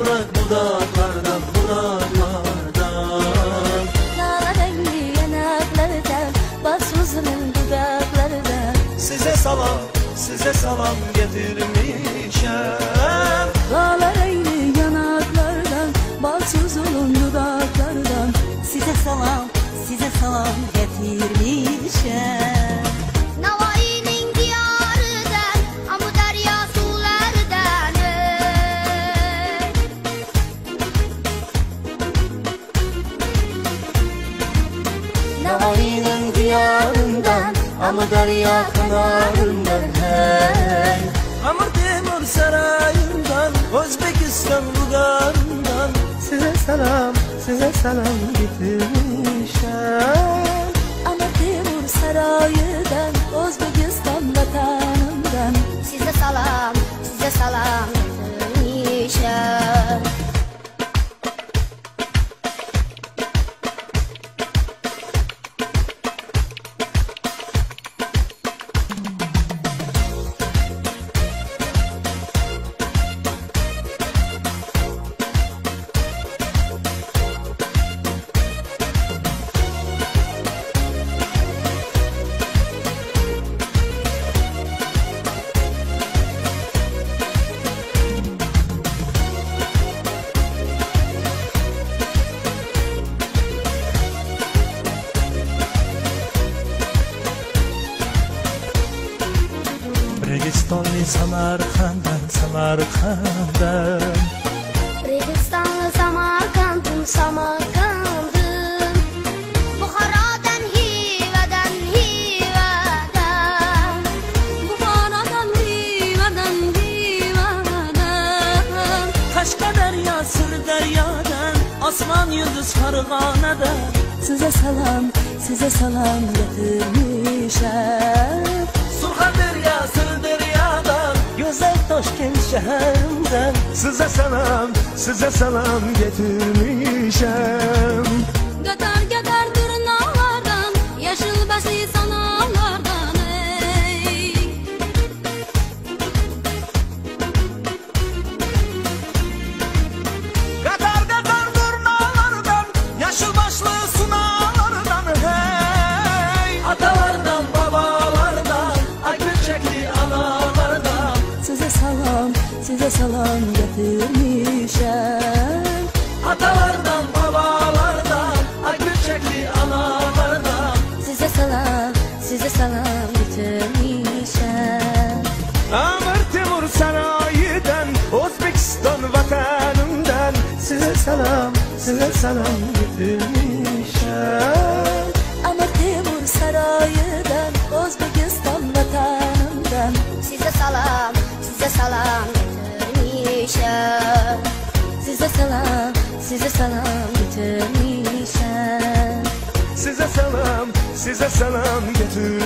toprak budaklardan budaklardan Lala rengi yanaklarda bas uzunun dudaklarda Size salam size salam getirmişem. Lala Navai'nin diyarından Amudarya kanarından hey. Amr Temur sarayından Özbekistan bugarından. Size salam, size salam getirmişem Ama Timur sarayından Registonli Samarkandan, Samarkandan Registanlı Samarkand'ım, Samarkand'ım. Buhara'dan, Hiva'dan, Hiva'dan Buharadan divadan divadan Kaşkaderya, Sırderyadan Asman yıldız Farganadan Size salam, size salam getirmişem Surxaderya, Sırderyadan Güzel Toşkent şehrinden Size salam, size salam getirmişem. Gadar gadar size salam getirmişem. Atalardan, babalardan Akül çekli analardan. Size salam, size salam getirmişem. Amir Temur sarayından Özbekistan vatanından Size salam, size salam getirmişem getirmişem Size salam, size salam getirmişem. Size salam, size salam getirmişem